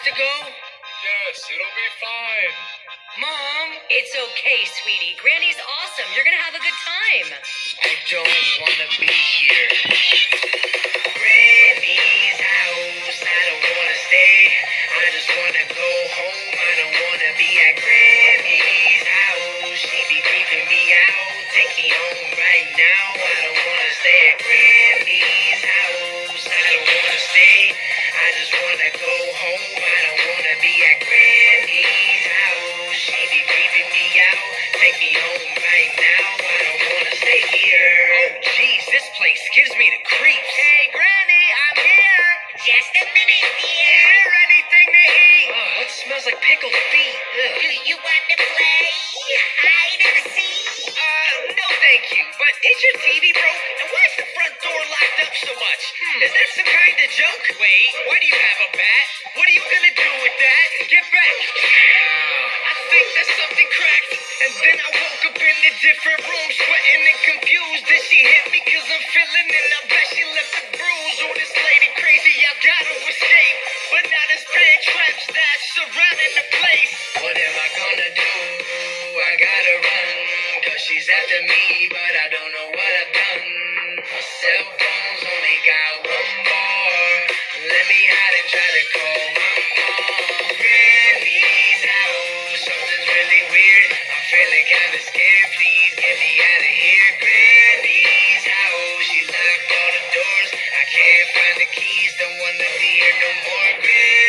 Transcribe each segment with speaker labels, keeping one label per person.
Speaker 1: have to go?
Speaker 2: Yes, it'll be fine.
Speaker 1: Mom,
Speaker 3: It's okay, sweetie. Granny's awesome. You're gonna have a good time.
Speaker 1: I don't want to be here. Granny's house, I don't want to stay. I just want to go home. I don't want to be at Granny's house. She be creeping me out. Take me home right now. I don't want to stay at Granny's thank you. But is your TV broke? And why is the front door locked up so much? Hmm. Is that some kind of joke? Wait, why do you have a bat? What are you gonna do with that? Get back! I think that something cracked. And then I woke up in a different room, sweating and confused. Did she hit me? Cause I'm feeling it. I bet she left a bruise. Oh, this lady crazy. I gotta escape. But now there's been traps that surrounding the place. What am I gonna do? I gotta run. She's after me, but I don't know what I've done. Cell phone's only got one more. Let me hide and try to call my mom. Granny's house, something's really weird. I'm feeling kinda scared. Please get me out of here. Granny's house, she locked all the doors. I can't find the keys, don't wanna be here no more. Granny's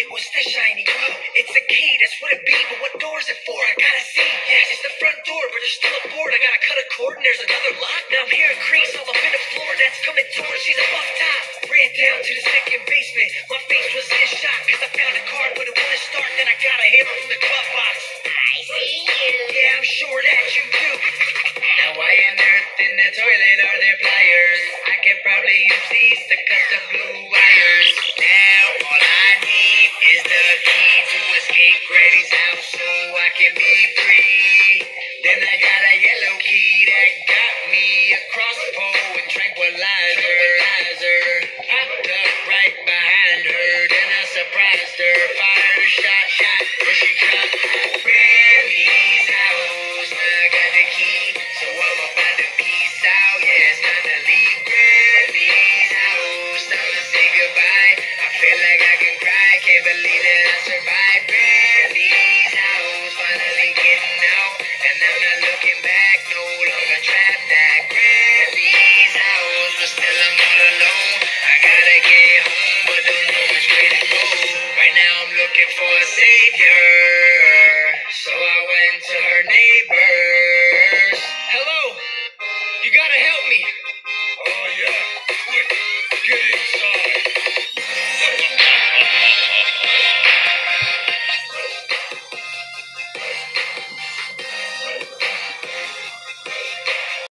Speaker 1: go? Wait, what's that shiny glow? It's a key, that's what it be, but what door is it for? I gotta see. Yes, it's the front door, but there's still a board. I gotta cut a cord and there's another lock. Now I'm hearing creaks all up in the floor that's coming towards. She's above top. Ran down to the second basement. My face was in shock because I found a card, but it wouldn't start. Then I got a hammer from the glove box.
Speaker 4: I see you.
Speaker 1: Yeah, I'm sure that you do. Now why on earth in the toilet are there pliers? I could probably use these to cut the blue wires. That got me a crossbow and tranquilizer. Get